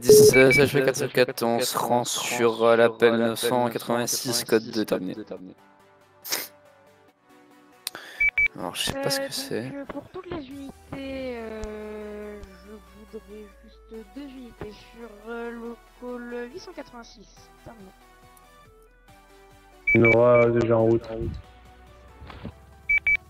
À 10 euh, CHP 404, on se rend sur euh, l'appel 986, code déterminé. Alors, je sais pas ce Euh, que c'est. donc, euh, Pour toutes les unités, euh, je voudrais juste deux unités sur euh, le call 886. Terminé. Il y en aura déjà en route.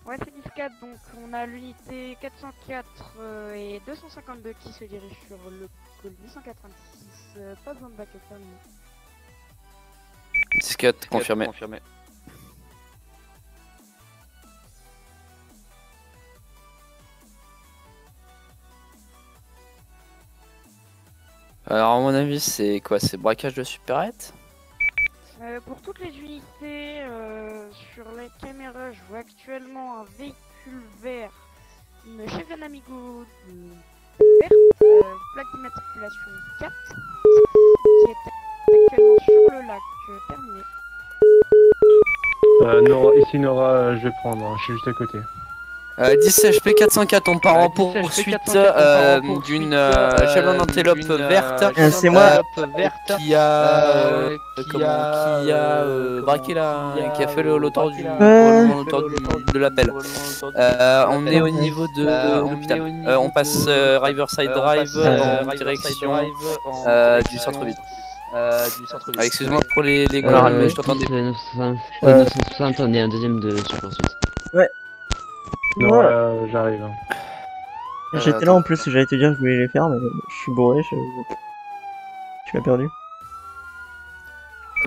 Ouais, c'est 10-4, donc on a l'unité 404 euh, et 252 qui se dirigent sur le call 886. Euh, pas besoin de backup, terminé. 10-4, confirmé. Alors, à mon avis, c'est quoi? C'est braquage de supérette? Euh, pour toutes les unités, euh, sur les caméras, je vois actuellement un véhicule vert, une Chevrolet Amigo verte, euh, plaque d'immatriculation 4, qui est actuellement sur le lac. Euh, terminé. Euh, Nora, ici Nora, je vais prendre, hein, je suis juste à côté. Euh, 10 HP 404, on part en 10 HP poursuite 404, on part en euh, d'une euh, euh, euh, verte Euh, c'est moi. qui a, euh, qui a, qui a braqué la, qui a, fait le- l'auteur du, Euh. de l'appel. Euh, on est au niveau de l'hôpital. on passe euh, de- Riverside on Drive euh, en direction euh, du euh, du centre-ville. Ah, Excuse-moi pour les, les Alors, gars, mais euh, je t'entendais. 10, 960, Euh, 960, on est un deuxième de sur poursuite. Nora, Ouais. euh, j'arrive. hein. J'étais Euh, là en plus, j'allais te dire que je voulais les faire, mais je suis bourré, je... Tu m'as perdu.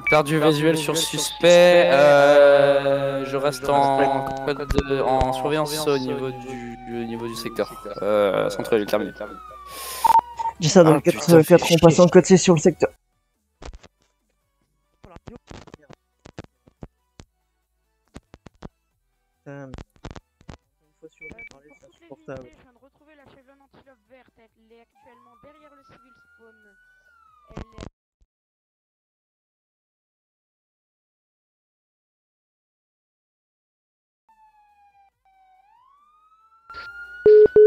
Perdu visuel sur suspect. euh, je reste en, code de- en surveillance au niveau du, du niveau du secteur. Euh, centre-ville terminé. Dis ça dans Ah, le putain, 4 4 fais on passe en code C sur le secteur. Insupportable. je viens de retrouver la Chevrolet Antelope verte. Elle est actuellement derrière le civil spawn. Elle est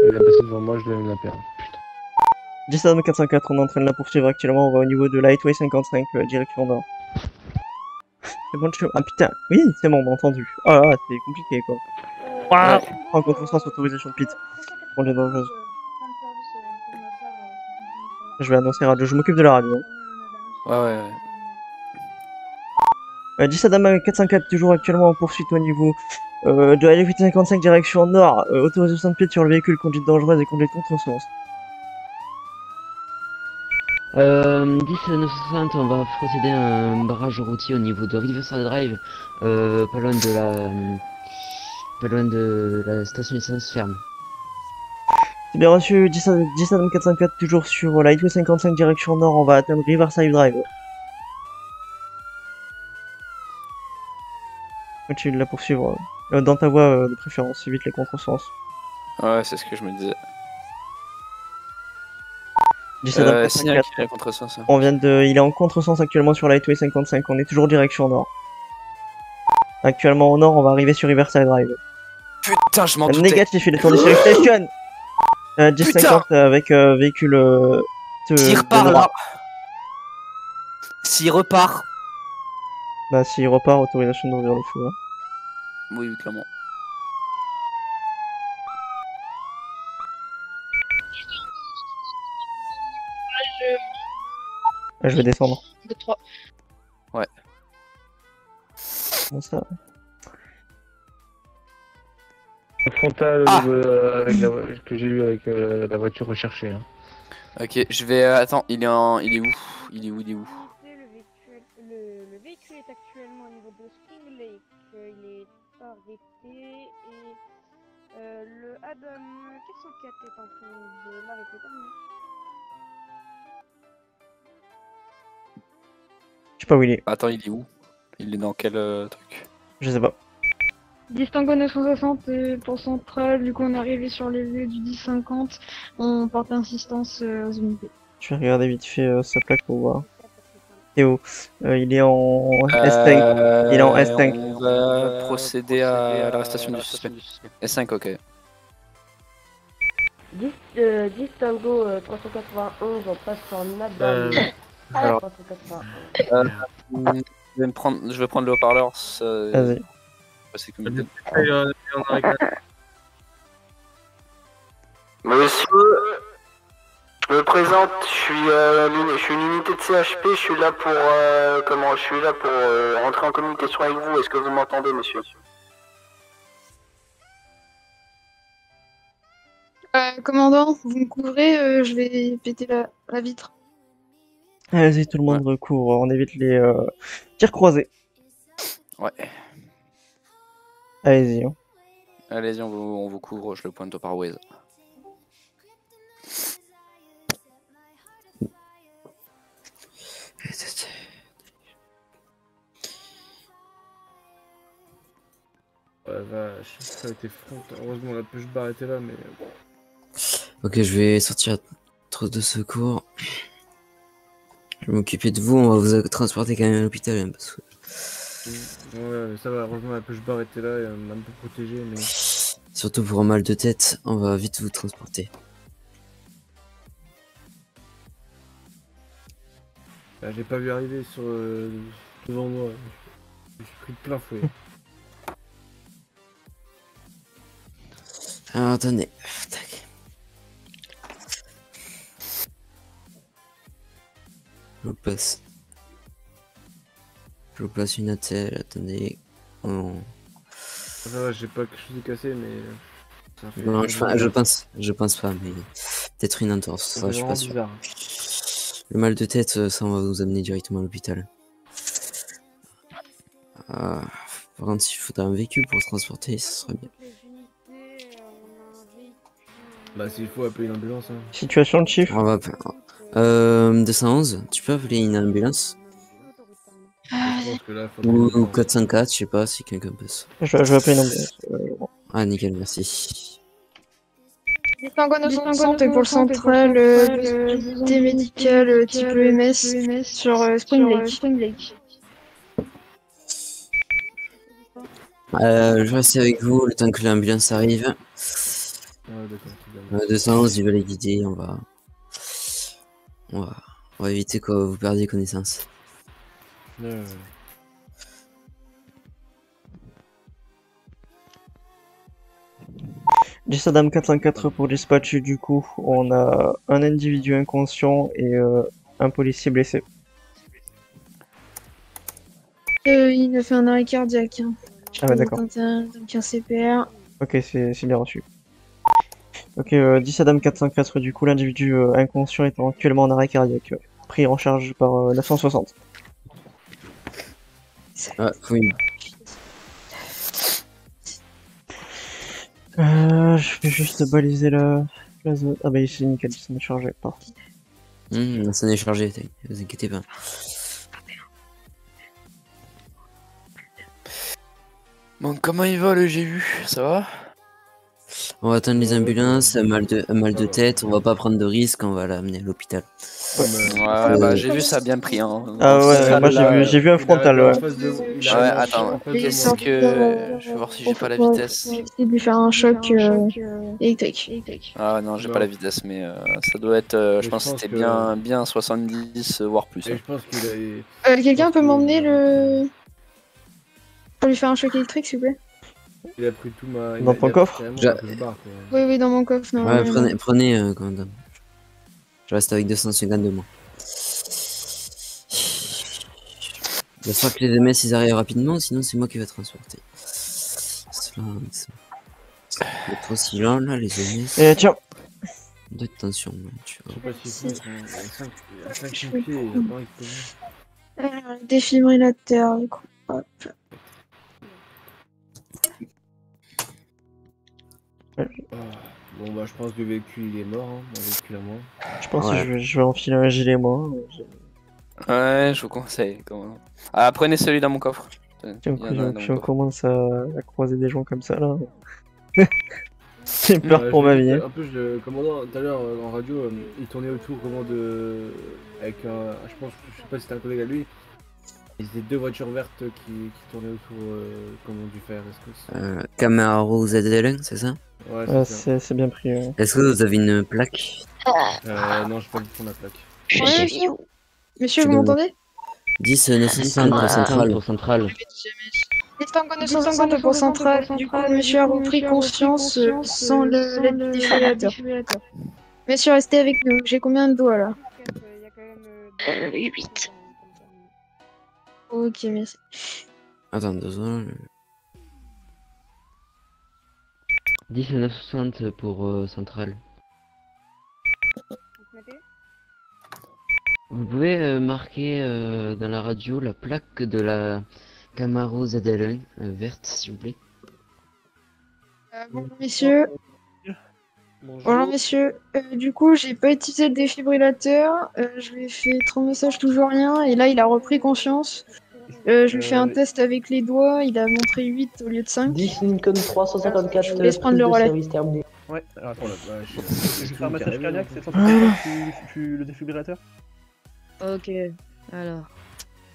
Elle est passée devant moi, je devais la perdre. Dis ça dans le 404, on est en train de la poursuivre actuellement, on va au niveau de Lightway 55, euh, direction nord. c'est bon, je... Ah putain, oui, c'est bon, on m'a entendu. Ah, ah, c'est compliqué quoi. Ah, en contresens, autorisation de pit. Conduite dangereuse. Je vais annoncer radio, je m'occupe de la radio. hein. Ouais, ouais, ouais. Euh, 10 Adam 404 toujours actuellement en poursuite au niveau euh, de la 855 direction nord, euh, autorisation de pied sur le véhicule, conduite dangereuse et conduite contresens. Euh, 10, 960, on va procéder à un barrage routier au niveau de Riverside Drive, euh, pas loin de la, euh, pas loin de la station essence ferme. C'est bien reçu, 10 Adam 10 Adam 404 toujours sur la 855 direction nord, on va atteindre Riverside Drive. Continue de la poursuivre euh, dans ta voie euh, de préférence, évite les contresens. Ouais, c'est ce que je me disais. 10 Adam Euh, signal 404. qu'il est contre ça, ça. On vient de, il est en contresens actuellement sur Lightway 55. On est toujours direction nord. Actuellement au nord, on va arriver sur Riverside Drive. Putain, je m'en doutais. Négatif, il est tourné sur Station. Euh, 1050 avec euh, véhicule. Euh, S'il repart là. S'il repart. Bah s'il repart, autorisation d'ouvrir le feu. hein. Oui, oui, clairement. Ah, je vais descendre. Ouais. Bon, ça. Frontal Ah. euh, avec la, que j'ai eu avec euh, la voiture recherchée. hein. Ok, je vais. euh, attends, il est en. Il est où? Il est où Il est où? Le véhicule, le, le véhicule est actuellement au niveau de Spring Lake. Euh, il est arrêté et euh, le Adam 404 est en train de l'arrêter. Terminé. Je sais pas où il est. Attends, il est où? Il est dans quel euh, truc? Je sais pas. Distingo 960 et pour centrale, du coup on est arrivé sur les lieux du 1050, on porte insistance euh, aux unités. Je vais regarder vite fait euh, sa plaque pour voir. Théo, euh, il est en S5. Euh, Il est en S5. On va procéder à l'arrestation du suspect. S5, ok. 10, euh, 10 Tango euh, 391, on passe en Adam. Euh, alors- 381. Je vais, me prendre, je vais prendre le haut-parleur. ça- Vas-y. C'est comme a avec- Monsieur, je me présente, je suis, euh, je suis une unité de CHP, je suis là pour, euh, comment, je suis là pour euh, rentrer en communication avec vous. Est-ce que vous m'entendez, monsieur? Euh, commandant, vous me couvrez, euh, je vais péter la, la vitre. Vas-y, tout le monde recourt, on évite les euh, tirs croisés. Ouais. Allez-y. hein. Allez-y, on vous, on vous couvre, je le pointe au Parways. Ouais, vache, ça a été front. Heureusement, la push bar était là, mais. Ok, je vais sortir trop de secours. Je vais m'occuper de vous, on va vous transporter quand même à l'hôpital. hein, parce que... Ouais, mais ça va, heureusement, la push bar était là, et elle m'a un peu protégé, mais. Surtout pour un mal de tête, on va vite vous transporter. Bah, j'ai pas vu arriver sur. euh, devant moi. Je suis pris de plein fouet. Alors attendez. Je vous place. Je une attelle, attendez. Oh. Ça va, j'ai pas quelque chose de cassé, mais. euh, ça fait- Non, je, je pense, je pense pas, mais peut-être une entorse, ça je suis pas sûr. bizarre. Le mal de tête, euh, ça on va vous amener directement à l'hôpital. Ah, par contre, s'il faudra un véhicule pour se transporter, ça serait bien. Bah, s'il faut appeler une ambulance, hein. Situation de chiffre On va appeler- Euh, 211, tu peux appeler une ambulance faut Ou, ou 404, je sais pas si quelqu'un peut. se- je, je vais appeler une ambulance. Ah, nickel, merci. Distingo 960 pour le central, euh, unité médicale euh, type EMS sur euh, Spring Lake. Euh, je reste avec vous le temps que l'ambulance arrive. D'accord. Euh, 211, il va les guider, on va... On va, on va éviter que vous perdiez connaissance. Ouais. Jessadam 404 pour dispatch, du coup, on a un individu inconscient et euh, un policier blessé. Euh, il a fait un arrêt cardiaque. Hein. Ah ouais, d'accord. Donc un, CPR. Ok, c'est c'est bien reçu. Ok, euh, 10 Adam 404, du coup, l'individu euh, inconscient est actuellement en arrêt cardiaque, euh, pris en charge par euh, 960. Ah, oui. Euh, je vais juste baliser la, la zone. Ah bah ici, nickel, ils sont chargés, parfait. Hum, ça n'est chargé, t'as- vous inquiétez pas. Bon, comment il va le GU Ça va? On va attendre les ambulances, mal de, mal de tête, on va pas prendre de risques, on va l'amener à l'hôpital. Ouais, bah j'ai vu ça a bien pris. Hein. Ah ouais, Ça, moi j'ai vu, j'ai vu un frontal, ouais. Ouais, attends, qu'est-ce que. Je vais voir si j'ai pas la vitesse. C'est de lui faire un choc euh, électrique. Ah non, j'ai pas la vitesse, mais euh, ça doit être. euh, je pense que c'était bien, bien 70, euh, voire plus. Hein. Euh, Quelqu'un peut m'emmener le. Pour lui faire un choc électrique, s'il vous plaît? Il a pris tout ma. Dans ton coffre. Oui, oui, dans mon coffre. Non, Ouais, prenez, prenez, euh, commandant. Je reste avec 250 de moi. J'espère que les EMS ils arrivent rapidement, sinon c'est moi qui vais transporter. C'est- Il est trop si lent là, les EMS. Et tiens, De tension, ouais, tu Je vois. sais pas il a peut venir. Euh, Défibrillateur, du coup. Hop. Bon, bah, je pense que le véhicule il est mort, hein, mon véhicule à moi. je pense Ouais. que je vais, je vais enfiler un gilet, moi. Ouais, je vous conseille. quand même. Ah, prenez celui dans mon coffre. Il on, en coffre. commence à, à croiser des gens comme ça, là. J'ai peur Ouais, pour ma vie. hein. Un peu, le commandant, tout à l'heure euh, en radio, euh, il tournait autour comment de. Avec un. Je pense, je sais pas si c'était un collègue à lui. Ils étaient deux voitures vertes qui, qui tournaient autour, euh, comme on dû faire. Est-ce que c'est... Euh, Camaro ZL1, c'est ça Ouais, Euh, c'est bien pris. ouais. Est-ce que vous avez une plaque Euh, non, j'ai pas vu la plaque. Ouais, Monsieur, Tu vous m'entendez 10 960 pour Central. pour Central. Distingo 950 pour Central. Du coup, monsieur a repris conscience euh, sans le- l'aide du défibrillateur. Monsieur, restez avec nous. J'ai combien de doigts là Il y a quand même. euh, des- 8. Ok, merci. Attends, deux secondes. 10 960 pour euh, Central. Vous pouvez euh, marquer euh, dans la radio la plaque de la Camaro ZL1 euh, verte, s'il vous plaît. Euh, bonjour, messieurs. Bonjour, messieurs. Euh, du coup, j'ai pas utilisé le défibrillateur. Euh, je lui ai fait trois messages, toujours rien. Et là, il a repris conscience. Euh, je lui ai fait un test avec les doigts. Il a montré 8 au lieu de 5. 10 Lincoln 354. Je vous laisse prendre le relais. Ouais, alors attends, là, ouais, je je suis- vais faire un massage cardiaque, c'est censé faire tu, tu, le défibrillateur? Ok, alors.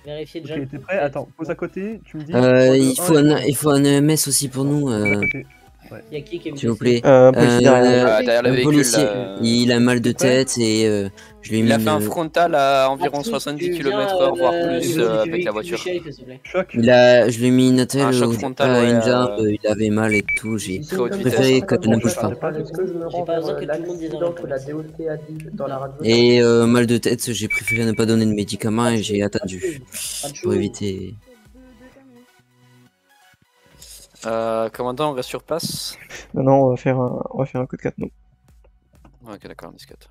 Vérifiez déjà. Ok, t'es prêt? Attends, pose à côté, tu me dis. Euh, il Oh, faut un, il faut un EMS aussi pour nous, euh. Il y a qui qui est s'il vous blessé plaît. Euh, policier derrière. Euh, derrière le véhicule. policier, là, il a mal de tête et euh, je lui ai mis Il a fait un une- frontal à environ Patrick, 70 tu km/h, voire euh, plus, euh, avec la voiture. Choc. Il a, je lui ai mis une attelle Un choc au- frontal, à une jambe, euh, il avait mal et tout, j'ai haute vitesse. préféré que 354, tu ne bouges pas. pas. Est-ce que je me J'ai rends pas besoin vers que tout le monde dise l'accident un que la DOT a dit dans la radio Et euh, mal de tête, j'ai préféré ne pas donner de médicaments et j'ai attendu pour éviter. Euh, commandant, on reste sur place Non, non, on va faire un, on va faire un code 4, nous. Ok, d'accord, 17.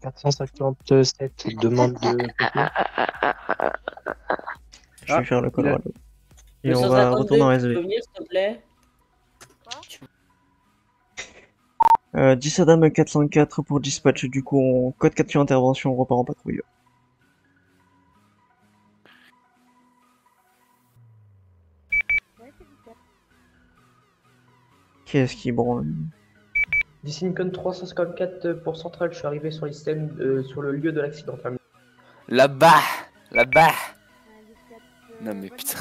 457 demande de. Je vais Ah, faire le il a- Colorado. Et Le on va 152, retourner en tu SV. venir, s'il te plaît Euh, 10 Adam 404 pour dispatch, du coup, on code 4 sur intervention, on repart en patrouille. Qu'est-ce qui branle 10 Lincoln 354 pour Central, je suis arrivé sur, euh, sur le lieu de l'accident. Là-bas Là-bas Non mais putain.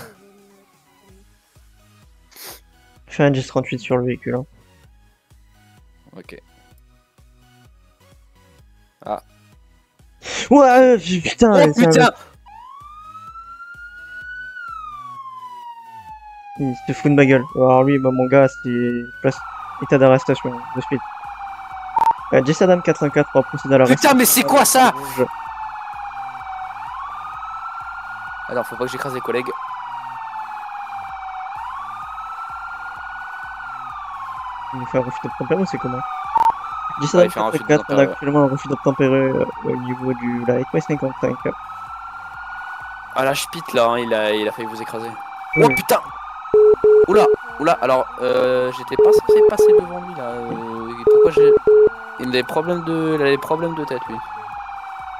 Fais un 1038 sur le véhicule. Hein. Ok. Ouais, putain, Oh putain il se fout de ma gueule. Alors lui, bah mon gars, c'est place état d'arrestation de suite. Euh, 10 Adam 404 va procéder à l'arrestation. Putain, mais c'est quoi ça? Rouge. Alors, faut pas que j'écrase les collègues. Il nous fait un refus d'obtempérer ou c'est comment? 10 Ouais, Adam il fait un refus 404, on a actuellement un refus d'obtempérer euh, au niveau du la Highway 55. Ah la spit là, hein, il, a, il a failli vous écraser. Oh putain Oula Oula, alors, euh, j'étais pas censé passer devant lui là. euh, pourquoi j'ai... Il a des problèmes de... Il a des problèmes de tête lui.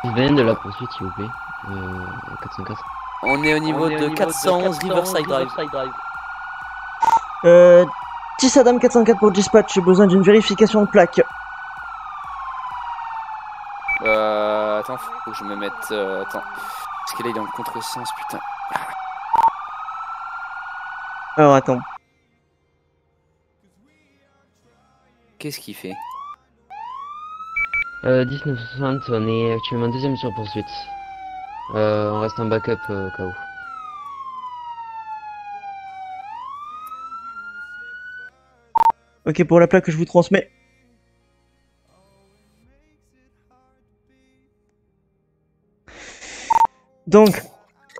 Sven de la poursuite, s'il vous plaît. Euh, 404. On est au niveau de 411 Riverside Drive. Euh, 10 Adam 404 pour dispatch, j'ai besoin d'une vérification de plaque. Euh, attends, faut que je me mette... euh, attends. Parce que là il est dans le contresens, putain. Alors attends. Qu'est-ce qu'il fait? Euh, 1960, on est actuellement deuxième sur poursuite. Euh, on reste en backup euh, au cas où. Ok, pour la plaque que je vous transmets. Donc,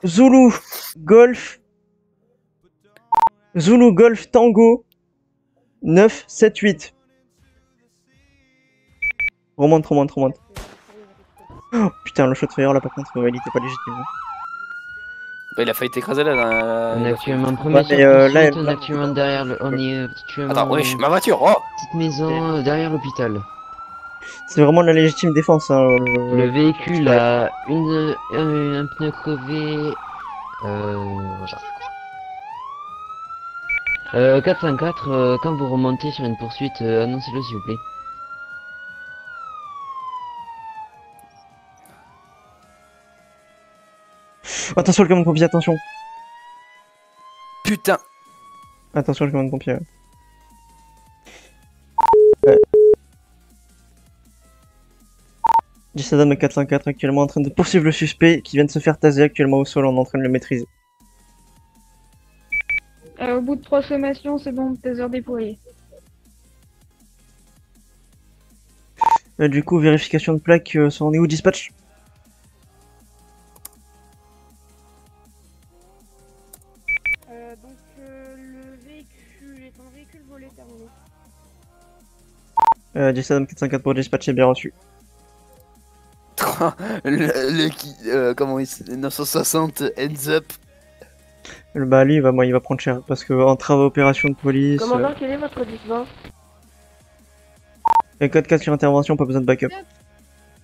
Zulu, Golf, Zulu, Golf, Tango, 9, 7, 8. Remonte, remonte, remonte. Oh, putain, le shot fire là par contre, il était pas légitime. hein. Bah, il a failli t'écraser là. dans- On est actuellement premier Ouais, sur euh, là, on là- est actuellement derrière le... On est actuellement... Attends, oui, ma voiture Oh Petite maison euh, derrière l'hôpital. C'est vraiment de la légitime défense. Hein, le- Le véhicule a une, un, un pneu crevé. Euh, voilà. Euh, 404, euh, quand vous remontez sur une poursuite, euh, annoncez-le s'il vous plaît. Attention le camion de pompier, attention. Putain Attention le camion de pompier. ouais. Ouais. Jessadam 404 actuellement en train de poursuivre le suspect qui vient de se faire taser actuellement au sol, on est en train de le maîtriser. Au bout de trois sommations, c'est bon, tes heures déployées. Euh, du coup, vérification de plaque, euh, ça en est où dispatch? Euh, donc euh, le véhicule est un véhicule volé terminé. euh, Jessadam 404 pour dispatch, c'est bien reçu. le, le qui- euh, comment il s- 960 heads up. Le bah lui, il va, moi, il va prendre cher parce que en travaux opération de police. Commandant, quel est votre 10-20 Euh, code 4 sur intervention, pas besoin de backup.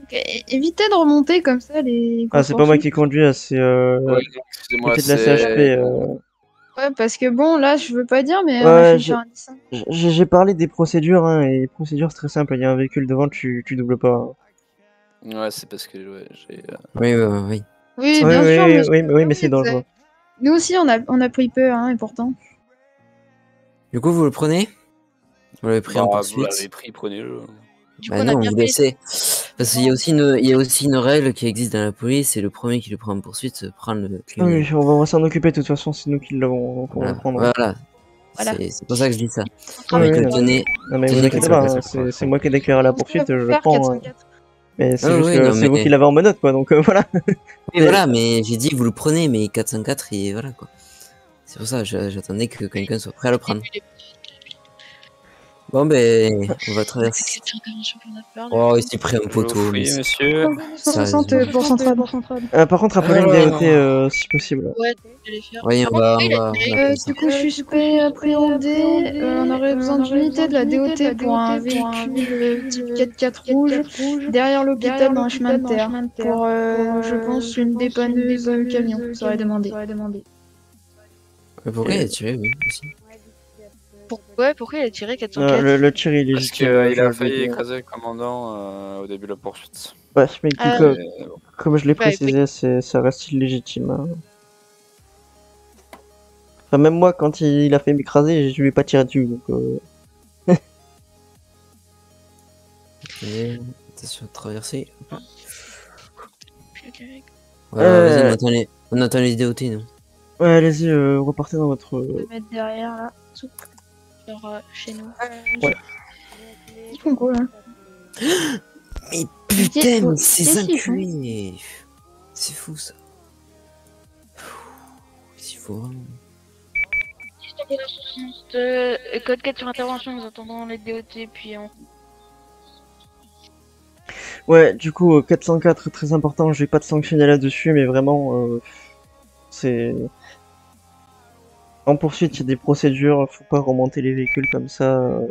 Ok, é- évitez de remonter comme ça les. Ah, c'est pas moi qui conduis, ah, c'est euh, Ouais, excusez-moi, côté de la c'est- CHP. Euh... Ouais, parce que bon, là, je veux pas dire, mais Ouais, fini j'ai sur un 10. j'ai- j'ai parlé des procédures, hein, et les procédures c'est très simple. Il y a un véhicule devant, tu, tu doubles pas. hein. Ouais, c'est parce que ouais, j'ai. euh, Oui, oui, oui. Oui, bien oui, sûr, oui, monsieur. oui, mais- oui, mais c'est dangereux. Nous aussi, on a, on a pris peur, hein, et pourtant. Du coup, vous le prenez? Vous l'avez pris en poursuite Vous l'avez pris, prenez-le. Bah non, vous laissez. Parce qu'il y a aussi une, il y a aussi une règle qui existe dans la police, c'est le premier qui le prend en poursuite se prend le Ah oui, on va, on s'en occuper, de toute façon, c'est nous qui l'avons, on Voilà. le prendre. Voilà. Voilà. C'est- pour ça que je dis ça. Ah Mais oui, non, tenez, non, mais vous inquiétez pas, 404, c'est moi qui ai déclaré la poursuite, je prends. hein. 404. Mais c'est Ah juste oui, c'est vous mais- qui l'avez en menotte, quoi, donc euh, voilà. Oui, voilà, mais j'ai dit vous le prenez, mais 404 et voilà quoi. C'est pour ça, j'attendais que quelqu'un soit prêt à le prendre. Bon ben, on va traverser. Oh, il s'est pris un poteau. Oui, mais monsieur. 160 pour centrale. Euh, par contre, appelez une Ah, DOT non. euh, si possible. Ouais, je vais les faire. Oui, on va, on va, Euh, du coup, suspect appréhendé, euh, on aurait besoin d'unité de la DOT pour un véhicule euh, type 4x4 rouge derrière l'hôpital dans un chemin de terre. Pour, euh, je pense, une dépanneuse euh, camion, ça aurait demandé. Mais Pourquoi il a tiré, oui, aussi Pour... Ouais, pourquoi il a tiré Euh, 404 le, le tir il est Parce qu'il a failli écraser le commandant euh, au début de la poursuite. Ouais, mais Ah, comme, Euh, comme je l'ai précisé, c'est, ça reste illégitime. hein. Enfin, même moi, quand il, il a fait m'écraser, je lui ai pas tiré dessus. Donc, euh... Attendez, attention de traverser. Ok. Voilà, Euh. vas-y, on attend les, on attend les DOT, nous. Ouais, allez-y, euh, repartez dans votre. Je vais mettre derrière là. Genre euh, chez nous. Ouais. Ils font quoi là? Mais putain, mais ces enculés C'est fou ça. S'il faut vraiment. Euh, code 4 sur intervention, nous attendons les DOT, puis on. Ouais, du coup, euh, 404, très important, je vais pas te sanctionner là-dessus, mais vraiment, euh, c'est. En poursuite, il y a des procédures, faut pas remonter les véhicules comme ça. euh.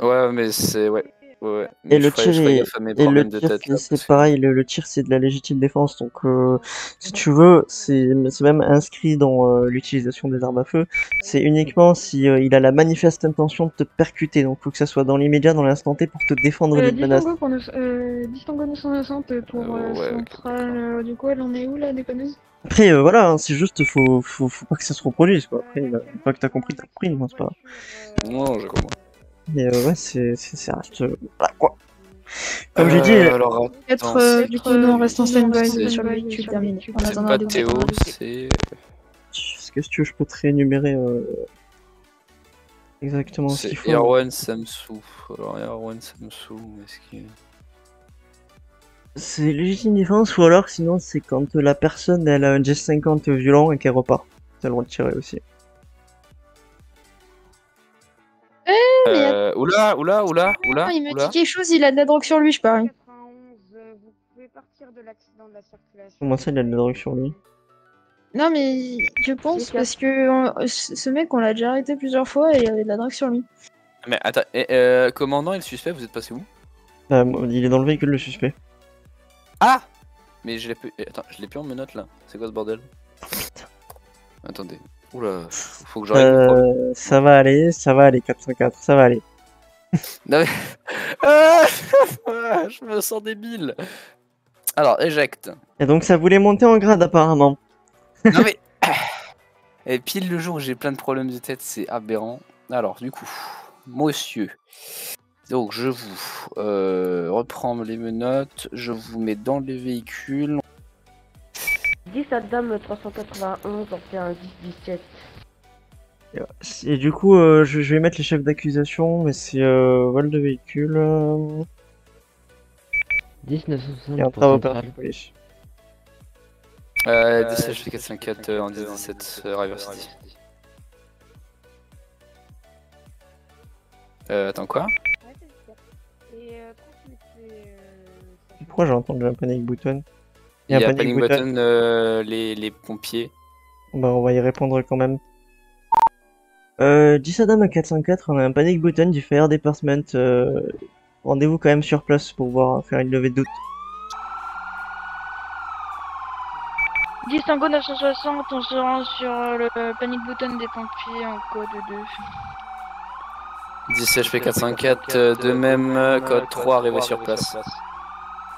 Ouais, mais c'est. Ouais. Ouais, ouais. Mais Et le tir, est- et le de tir, tête. c'est- là, pareil, le, le tir c'est de la légitime défense, donc euh, si tu veux, c'est c'est même inscrit dans euh, l'utilisation des armes à feu. C'est uniquement si euh, il a la manifeste intention de te percuter, donc faut que ça soit dans l'immédiat, dans l'instant T, pour te défendre Euh, d'une menace. Pour nous, euh, Distingo 960 pour ouais, euh, du coup, elle en est où la déconneuse? Après, euh, voilà, hein, c'est juste, faut, faut, faut pas que ça se reproduise, quoi. Après, une fois que t'as compris, t'as compris, hein, c'est pas. Non, je comprends. Mais euh, ouais, c'est, ça reste, voilà, quoi. Comme j'ai dit, Euh, alors, Être, euh, du coup, non, reste en stand-by sur le véhicule terminé. C'est pas la Théo, c'est. Est-ce que si tu veux, je peux te réénumérer euh, exactement ce C'est qu'il faut? Erwan Samsou. Alors, Erwan Samsou, est-ce qu'il. C'est légitime défense, ou alors sinon, c'est quand la personne elle a un geste 50 violent et qu'elle repart. T'as le droit de tirer aussi. Euh, oula, oula, oula, oula, il me oula. dit quelque chose, il a de la drogue sur lui, je parie. 91, vous pouvez partir de l'accident de la circulation. Comment ça, il a de la drogue sur lui? Non, mais je pense parce que ce mec, on l'a déjà arrêté plusieurs fois et il avait de la drogue sur lui. Mais attends, euh, commandant et le suspect, vous êtes passé où? Ah, Il est dans le véhicule, le suspect. Ah Mais je l'ai plus. eh, Attends, je l'ai plus en menottes là. C'est quoi ce bordel? Attendez. Oula, faut que j'arrête. Euh, ça va aller, ça va aller, 404, ça va aller. Non mais. Ah, je me sens débile Alors, éjecte. Et donc ça voulait monter en grade apparemment. Non mais. Et pile le jour où j'ai plein de problèmes de tête, c'est aberrant. Alors, du coup, monsieur. Donc, je vous euh, reprends les menottes, je vous mets dans les véhicules. 10 à dame 391, on fait un 10-17. Et du coup, euh, je, je vais mettre les chefs d'accusation, mais c'est euh, vol de véhicule. euh, 10 960 et un pour travail Central. opératif police. Euh, 10 HP 454 euh, en 10-17 euh, River City. Euh, attends quoi? Euh, euh, Pourquoi j'ai entendu un panic button? Il y a panic button, euh, les, les pompiers. Bah, on va y répondre quand même. Euh, 10 Adam à 404, on a un panic button du Fire Department. Euh, Rendez-vous quand même sur place pour voir faire une levée de doute. 10 Tango 960, on se rend sur euh, le panic button des pompiers en code 2. 10 HP 454, euh, de même, euh, code 3 arrivé sur place.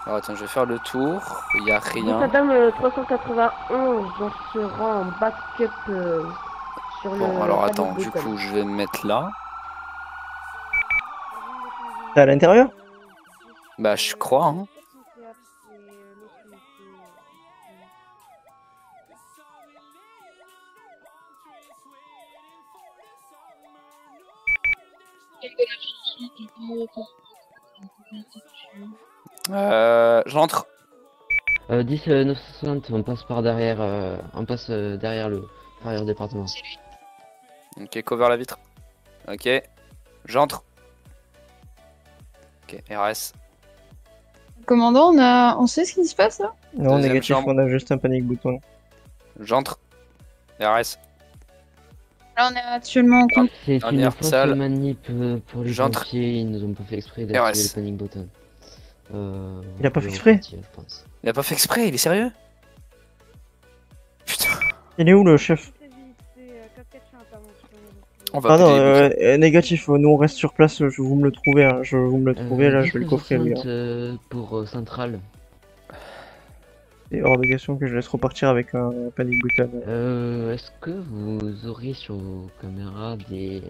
Alors attends, je vais faire le tour, il y a 10 rien. à dame 391, on se rend en backup euh, le. Bon, alors attends, du coup, je vais me mettre là. T'es à l'intérieur? Bah, je crois, hein. Euh, j'entre. Euh, 10 euh, 960, on passe par derrière, euh, on passe euh, derrière le derrière le département. Ok, cover la vitre. Ok, j'entre. Ok, RS. Commandant, on, a... on sait ce qui se passe là Non, Deuxième négatif, chambre. on a juste un panic button. J'entre. RS. Là, on est actuellement en compte. C'est Dernière une fausse salle. manip euh, pour les J'entre. pompiers, ils nous ont pas fait exprès d'activer RS. le panic button. Euh, Il a pas on fait peut exprès je pense. Il a pas fait exprès, il est sérieux? Il est où le chef? On va Ah non, euh, euh, négatif, euh, nous on reste sur place, je vous me le trouvez, hein. je vous me le trouvez Euh, là, 10 je vais le coffrer lui. 960, hein. pour euh, Central. C'est hors de question que je laisse repartir avec un panic button. Euh, Est-ce que vous aurez sur vos caméras des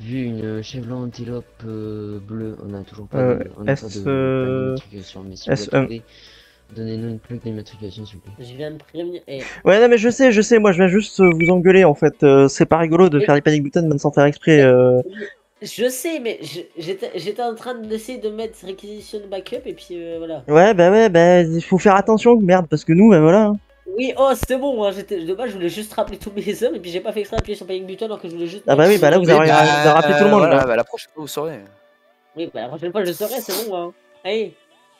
vu une chevron antilope euh, bleue? On a toujours pas Euh, de, on n'a pas S, de euh, plaque d'immatriculation, mais si vous la S1. trouvez, donnez-nous une plaque d'immatriculation s'il vous plaît. Je viens de prévenir. Et... Ouais, non, mais je sais, je sais, moi je viens juste euh, vous engueuler en fait. Euh, c'est pas rigolo de faire des panic buttons même sans faire exprès. Euh... Je sais, mais je- j'étais j'étais en train d'essayer de mettre réquisition backup et puis euh, voilà. Ouais, bah ouais, bah il faut faire attention, merde, parce que nous, bah voilà. hein. Oui, oh c'était bon, hein, j'étais de base je voulais juste rappeler tous mes hommes et puis j'ai pas fait exprès d'appuyer sur panic button alors que je voulais juste. Ah bah oui, bah là vous avez, vous avez rappelé tout le monde. Voilà, là. bah, la prochaine fois vous saurez. Oui, bah la prochaine fois je saurai, c'est bon, hein. Allez.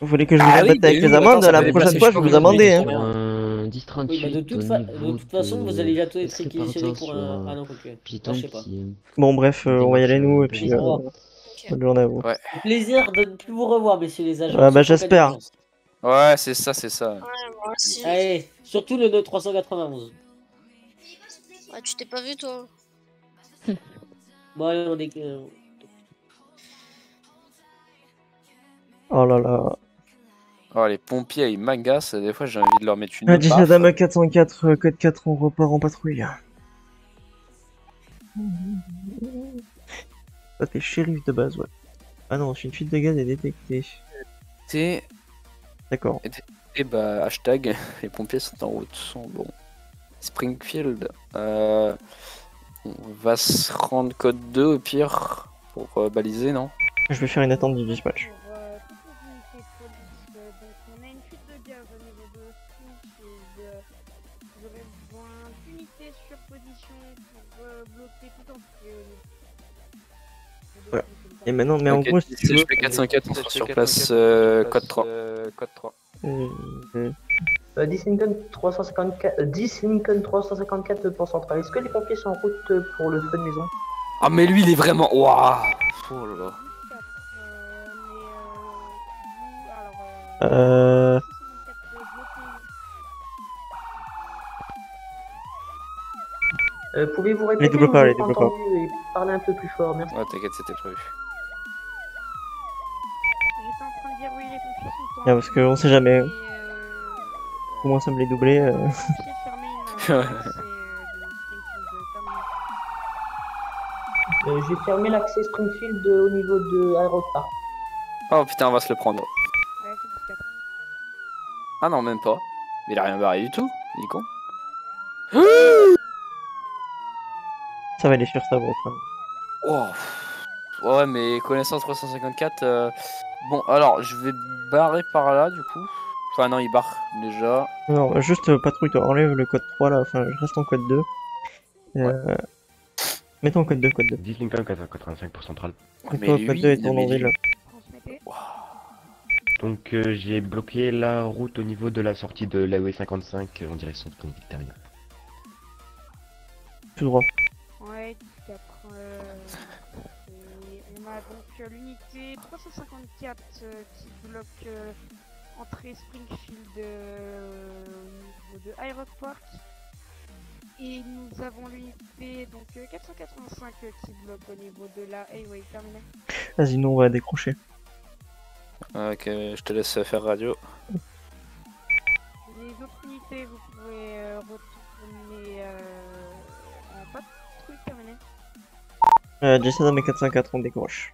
Vous voulez que je vous Ah oui, embête mais avec nous, les amendes La prochaine fois, je vais vous amender. de Hein. Un 10 Oui, bah, de, toute fa- de toute façon, vous allez bientôt être réquisitionné pour un. Ah non, ok. Ah, je sais pas. qui, euh, Bon, bref, euh, on va y aller nous, et puis euh, bonne journée à vous. Ouais. Plaisir de ne plus vous revoir, messieurs les agents. Ah, bah, j'espère. Ouais, c'est ça, c'est ça. Allez, surtout le 391. Ah, tu t'es pas vu toi Bon, allez, on est. euh, Oh là là. Oh, les pompiers, ils m'agacent. Des fois, j'ai envie de leur mettre une. Ah, 10 baffe. Adam 404, euh, code 4, on repart en patrouille. Ah, t'es shérif de base, ouais. Ah non, une fuite de gaz est détectée. C'est. D'accord. Et, et bah, hashtag, les pompiers sont en route. Sont bon. Springfield. Euh, on va se rendre code 2 au pire pour euh, baliser, non? Je vais faire une attente du dispatch. De. Euh, J'aurais besoin d'unités sur position pour euh, bloquer tout niveau. Voilà. Et maintenant, mais en gros, si tu veux... CHP 404, on sera sur place, euh, code 3. code 3. Euh, euh, Euh, 10 Lincoln 354, euh, 10 Lincoln 354 pour Central. Est-ce que les pompiers sont en route euh, pour le feu de maison? Ah, mais lui, il est vraiment. Waouh Oh là là. Euh... Euh, Pouvez-vous Les répéter double pas, vous les double pas. et parler un peu plus fort, merci. Ouais, t'inquiète, c'était prévu. J'étais en train de dire oui, les pompiers sont en Ah, parce qu'on sait jamais. Euh, commence à me les doubler. euh. Euh, J'ai fermé l'accès Springfield euh, au niveau de Aéroport. Oh putain, on va se le prendre. Ah non, même pas. Mais il a rien barré du tout. Il est con. Ça va aller sur sa voie quand même. Oh. Ouais, mais connaissant 354. euh, Bon, alors, je vais barrer par là du coup. Enfin, non, il barre déjà. Non, juste euh, patrouille, toi, enlève le code 3 là, enfin, je reste en code 2. Euh... Mettons en code 2, code 2. 10 Lincoln 485 pour centrale. Toi, code 2 est en ville. Donc euh, j'ai bloqué la route au niveau de la sortie de l'AOE 55 euh, en direction de Terminal. Tout droit. L'unité 354 euh, qui bloque euh, entrée Springfield euh, au niveau de Aéroport. Et nous avons l'unité donc euh, 485 euh, qui bloque au niveau de la Highway Terminal. Vas-y, nous on va décrocher. Ok, je te laisse faire radio. Les autres unités, vous pouvez euh, retourner euh, en patrouille terminée. Euh, Jason et 404, on décroche.